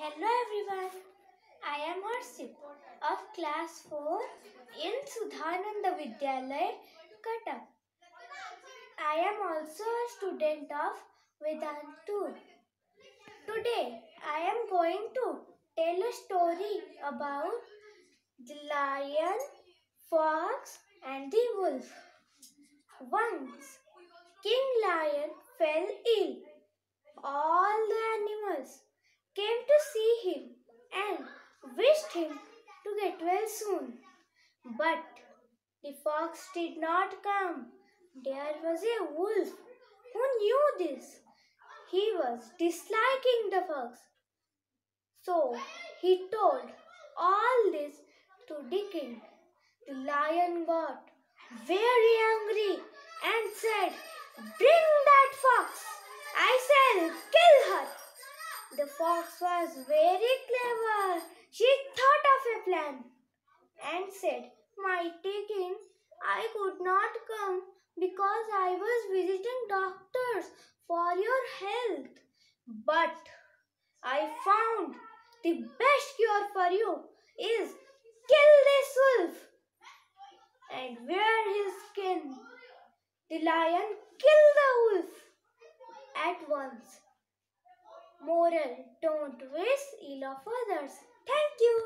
Hello everyone. I am Harshit of class 4 in Sudhananda Vidyalay, Cuttack. I am also a student of Vedantu. Today I am going to tell a story about the lion, fox and the wolf. Once King Lion fell ill. All the animals came to see him and wished him to get well soon. But the fox did not come. There was a wolf who knew this. He was disliking the fox. So he told all this to the king. The lion got very angry and said, Bring that fox! I shall kill her! The fox was very clever. She thought of a plan and said, Mighty king, I could not come because I was visiting doctors for your health. But I found the best cure for you is kill this wolf and wear his skin. The lion killed the wolf at once. Moral Don't wish ill of others. Thank you.